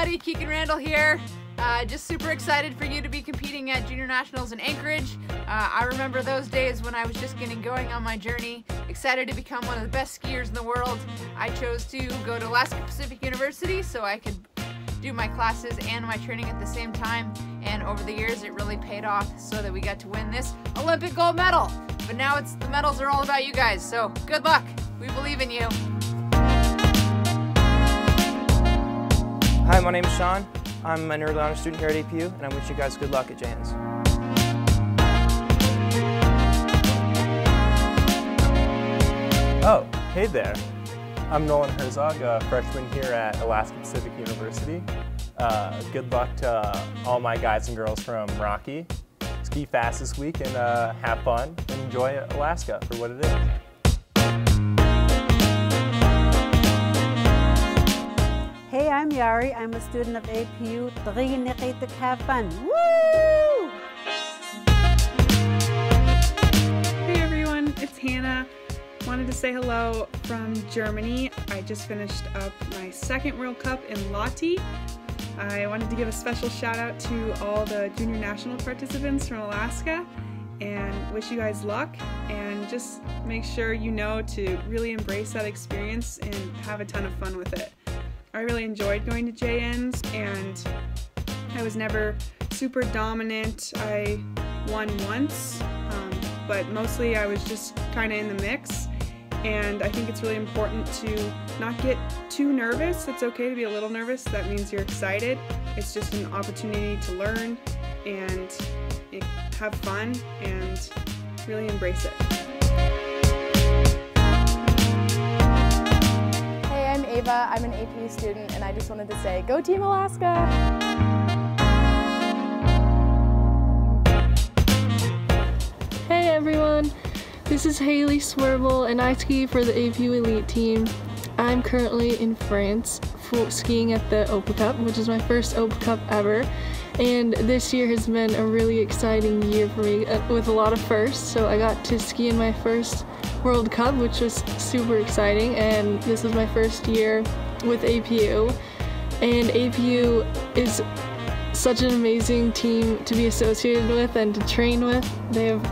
everybody, Kikkan Randall here. Uh, just super excited for you to be competing at Junior Nationals in Anchorage. Uh, I remember those days when I was just getting going on my journey, excited to become one of the best skiers in the world. I chose to go to Alaska Pacific University so I could do my classes and my training at the same time. And over the years, it really paid off so that we got to win this Olympic gold medal. But now it's the medals are all about you guys, so good luck. We believe in you. Hi, my name is Sean. I'm an early honor student here at APU, and I wish you guys good luck at JNs. Oh, hey there. I'm Nolan Herzog, a freshman here at Alaska Pacific University. Uh, good luck to uh, all my guys and girls from Rocky. Ski fast this week and uh, have fun and enjoy Alaska for what it is. Yari. I'm a student of APU. Have fun. Woo! Hey everyone, it's Hannah. Wanted to say hello from Germany. I just finished up my second World Cup in Lahti. I wanted to give a special shout out to all the junior national participants from Alaska and wish you guys luck and just make sure you know to really embrace that experience and have a ton of fun with it. I really enjoyed going to JNs and I was never super dominant. I won once, um, but mostly I was just kind of in the mix. And I think it's really important to not get too nervous. It's okay to be a little nervous. That means you're excited. It's just an opportunity to learn and have fun and really embrace it. Ava. I'm an AP student and I just wanted to say, go Team Alaska! Hey everyone, this is Hailey Swirbul and I ski for the APU Elite team. I'm currently in France skiing at the Open Cup, which is my first Open Cup ever. And this year has been a really exciting year for me uh, with a lot of firsts. So I got to ski in my first World Cup, which was super exciting. And this was my first year with APU. And APU is such an amazing team to be associated with and to train with. They have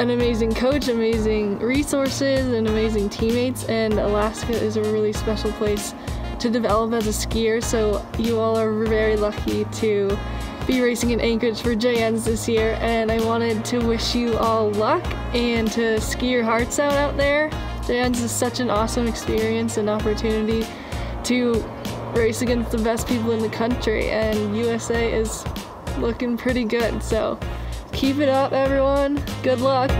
an amazing coach, amazing resources, and amazing teammates. And Alaska is a really special place to develop as a skier, so you all are very lucky to be racing in Anchorage for JNs this year, and I wanted to wish you all luck and to ski your hearts out out there. JNs is such an awesome experience and opportunity to race against the best people in the country, and USA is looking pretty good, so keep it up everyone. Good luck.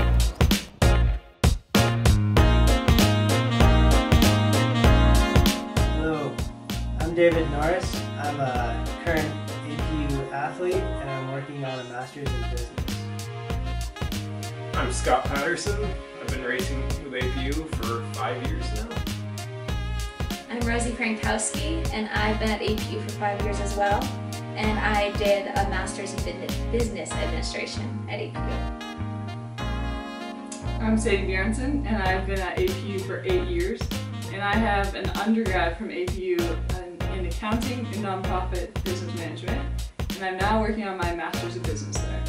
David Norris. I'm a current APU athlete and I'm working on a master's in business. I'm Scott Patterson. I've been racing with APU for five years now. I'm Rosie Frankowski and I've been at APU for five years as well. And I did a master's in business administration at APU. I'm Sadie Bjornsen and I've been at APU for eight years. And I have an undergrad from APU uh, accounting and nonprofit business management, and I'm now working on my master's of business there.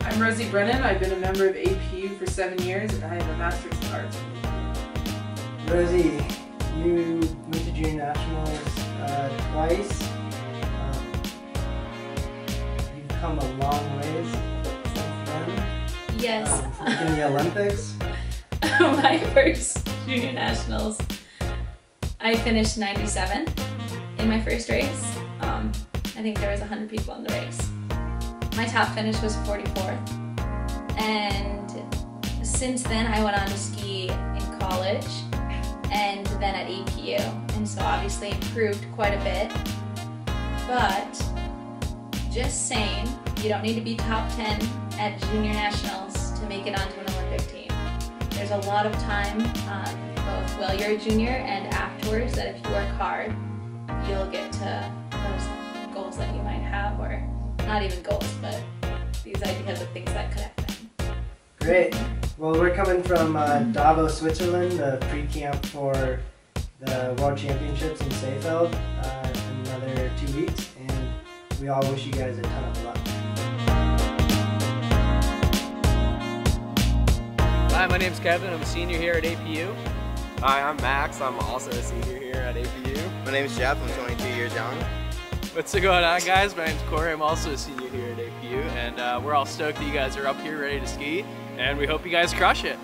I'm Rosie Brennan. I've been a member of APU for seven years, and I have a master's in arts. Rosie, you went to junior nationals uh, twice. Um, you've come a long ways since then. Yes. Um, in the Olympics. my first junior nationals I finished 97 in my first race. Um, I think there was 100 people in the race. My top finish was 44th. And since then I went on to ski in college and then at APU. And so obviously improved quite a bit. But just saying, you don't need to be top 10 at junior nationals to make it onto an Olympic team. There's a lot of time um, both while you're a junior and afterwards that if you work hard, you'll get to those goals that you might have, or not even goals, but these ideas of things that could happen. Great. Well, we're coming from uh, Davos, Switzerland, the pre-camp for the World Championships in Seefeld. Uh, two weeks, and we all wish you guys a ton of luck. Hi, my name's Kevin. I'm a senior here at APU. Hi, I'm Max. I'm also a senior here at APU. My name is Jeff. I'm 22 years young. What's going on, guys? My name's Corey. I'm also a senior here at APU, and uh, we're all stoked that you guys are up here ready to ski, and we hope you guys crush it.